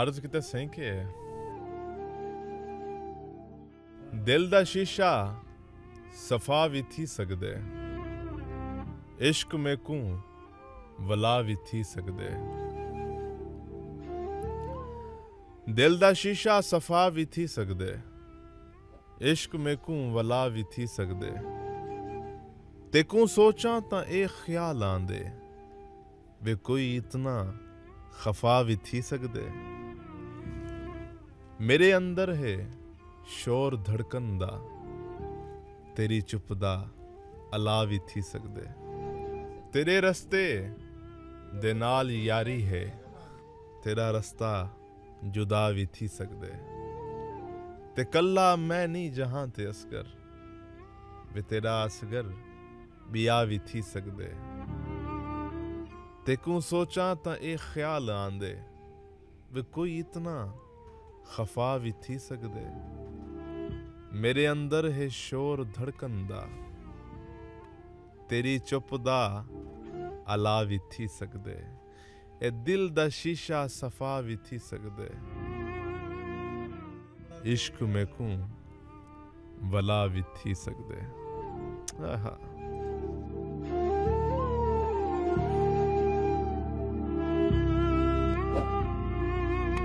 ਅਰਜ਼ ਕਿਤੇ ਸੈਂਕੇ ਹੈ ਦਿਲ ਦਾ ਸ਼ੀਸ਼ਾ ਸਫਾ ਵੀ ਥੀ ਸਕਦੇ ਇਸ਼ਕ ਮੇ ਕੂ ਵਲਾ ਵੀ ਥੀ ਸਕਦੇ ਦਿਲ ਦਾ ਸ਼ੀਸ਼ਾ ਸਫਾ ਵੀ ਥੀ ਸਕਦੇ ਇਸ਼ਕ ਮੇ ਕੂ ਵਲਾ ਵੀ ਥੀ ਸਕਦੇ ਤੇ ਕੂ ਸੋਚਾਂ ਤਾਂ ਇਹ ਖਿਆਲ ਆਂਦੇ ਵੇ ਕੋਈ ਇਤਨਾ ਖਫਾ ਵੀ ਥੀ ਸਕਦੇ ਮੇਰੇ ਅੰਦਰ ਹੈ ਸ਼ੋਰ ਧੜਕਣ ਦਾ, ਤੇਰੀ ਚੁੱਪ ਦਾ ਅਲਾ ਵੀ ਥੀ ਸਕਦੇ ਤੇਰੇ ਰਸਤੇ ਦੇ ਨਾਲ ਯਾਰੀ ਹੈ, ਤੇਰਾ ਰਸਤਾ ਜੁਦਾ ਵੀ ਥੀ ਸਕਦੇ ਤੇ ਕੱਲਾ ਮੈਂ ਨਹੀਂ ਜਹਾਂ ਤੇ ਅਸਗਰ, ਵੇ ਤੇਰਾ ਅਸਗਰ ਬਿਆ ਵੀ ਥੀ ਸਕਦੇ ਤੇ ਕੂ ਸੋਚਾਂ ਤਾਂ ਇਹ ਖਿਆਲ ਆਂਦੇ, ਵੇ ਕੋਈ ਇਤਨਾ ਖਫਾ ਵੀ ਥੀ ਸਕਦੇ ਮੇਰੇ ਅੰਦਰ ਹੈ ਸ਼ੋਰ ਧੜਕਨ ਦਾ ਤੇਰੀ ਚੁੱਪ ਦਾ ਅਲਾ ਵੀ ਥੀ ਸਕਦੇ ਇਹ ਦਿਲ ਦਾ ਸ਼ੀਸ਼ਾ ਸਫਾ ਵੀ ਥੀ ਸਕਦੇ ਇਸ਼ਕ ਮੇ ਕੂ ਵਲਾ ਵੀ ਥੀ ਸਕਦੇ ਆਹਾ